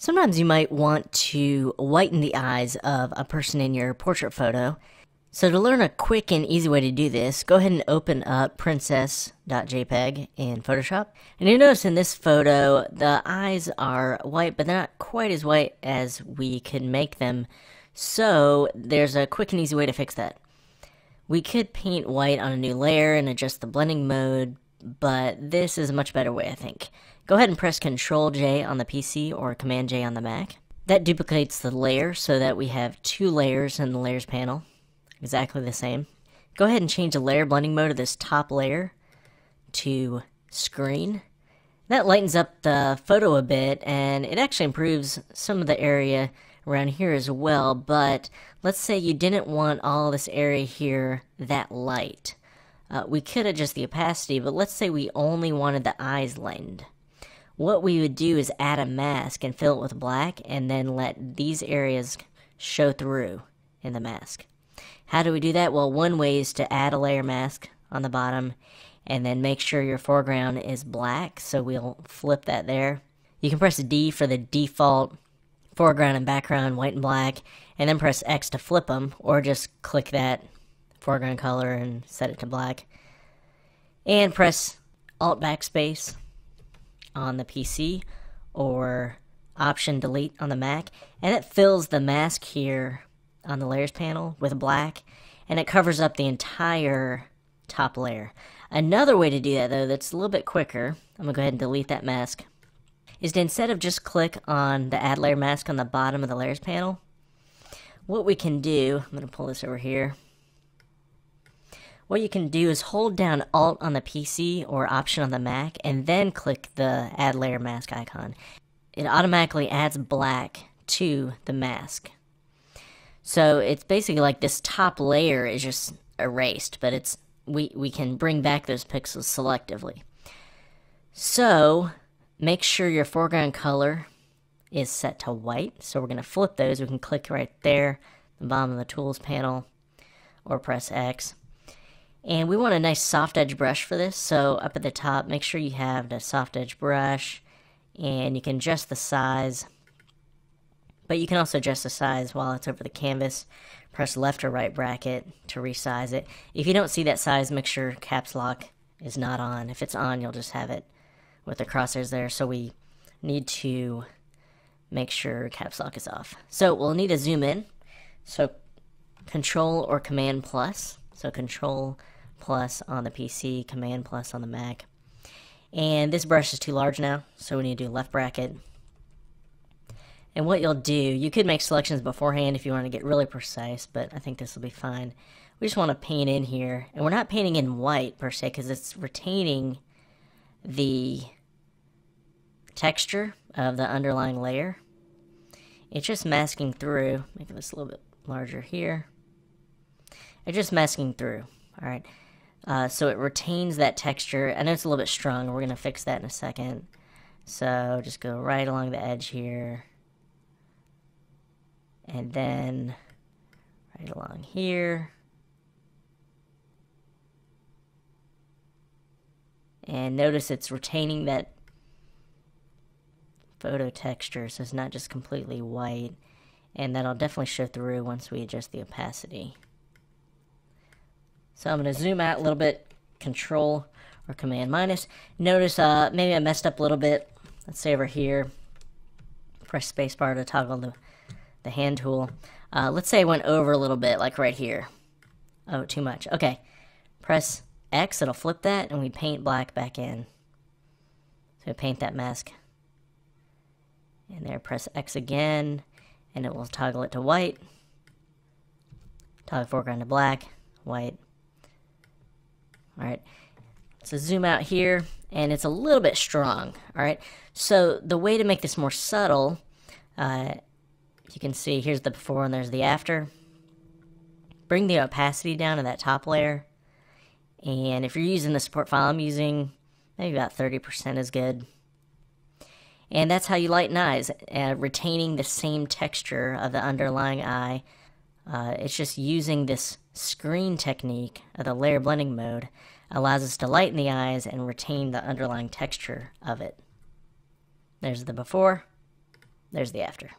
Sometimes you might want to whiten the eyes of a person in your portrait photo. So to learn a quick and easy way to do this, go ahead and open up princess.jpg in Photoshop. And you'll notice in this photo, the eyes are white, but they're not quite as white as we could make them. So there's a quick and easy way to fix that. We could paint white on a new layer and adjust the blending mode, but this is a much better way, I think. Go ahead and press Ctrl J on the PC or Command J on the Mac. That duplicates the layer so that we have two layers in the layers panel, exactly the same. Go ahead and change the layer blending mode of this top layer to screen. That lightens up the photo a bit and it actually improves some of the area around here as well, but let's say you didn't want all this area here that light. Uh, we could adjust the opacity, but let's say we only wanted the eyes lightened what we would do is add a mask and fill it with black and then let these areas show through in the mask. How do we do that? Well, one way is to add a layer mask on the bottom and then make sure your foreground is black. So we'll flip that there. You can press D for the default foreground and background, white and black, and then press X to flip them, or just click that foreground color and set it to black. And press Alt Backspace on the PC or Option Delete on the Mac, and it fills the mask here on the layers panel with black, and it covers up the entire top layer. Another way to do that, though, that's a little bit quicker, I'm going to go ahead and delete that mask, is to instead of just click on the Add Layer Mask on the bottom of the layers panel, what we can do, I'm going to pull this over here, what you can do is hold down Alt on the PC or Option on the Mac and then click the Add Layer Mask icon. It automatically adds black to the mask. So it's basically like this top layer is just erased, but it's we, we can bring back those pixels selectively. So make sure your foreground color is set to white. So we're going to flip those. We can click right there, the bottom of the tools panel, or press X. And we want a nice soft edge brush for this, so up at the top, make sure you have the soft edge brush, and you can adjust the size, but you can also adjust the size while it's over the canvas. Press left or right bracket to resize it. If you don't see that size, make sure caps lock is not on. If it's on, you'll just have it with the crosshairs there, so we need to make sure caps lock is off. So we'll need to zoom in, so control or command plus so control plus on the PC, command plus on the Mac. And this brush is too large now, so we need to do left bracket. And what you'll do, you could make selections beforehand if you want to get really precise, but I think this will be fine. We just want to paint in here, and we're not painting in white per se because it's retaining the texture of the underlying layer. It's just masking through, making this a little bit larger here. It's just masking through. All right. Uh, so it retains that texture. I know it's a little bit strong. We're going to fix that in a second. So just go right along the edge here. And then right along here. And notice it's retaining that photo texture, so it's not just completely white. And that'll definitely show through once we adjust the opacity. So I'm going to zoom out a little bit, control or command minus. Notice uh, maybe I messed up a little bit. Let's say over here, press spacebar to toggle the, the hand tool. Uh, let's say I went over a little bit, like right here. Oh, too much. Okay, press X, it'll flip that, and we paint black back in. So paint that mask. And there, press X again, and it will toggle it to white. Toggle foreground to black, white, all right. So zoom out here, and it's a little bit strong. All right. So the way to make this more subtle, uh, you can see here's the before and there's the after. Bring the opacity down to that top layer. And if you're using the support file I'm using, maybe about 30% is good. And that's how you lighten eyes, uh, retaining the same texture of the underlying eye. Uh, it's just using this screen technique of the layer blending mode allows us to lighten the eyes and retain the underlying texture of it. There's the before, There's the after.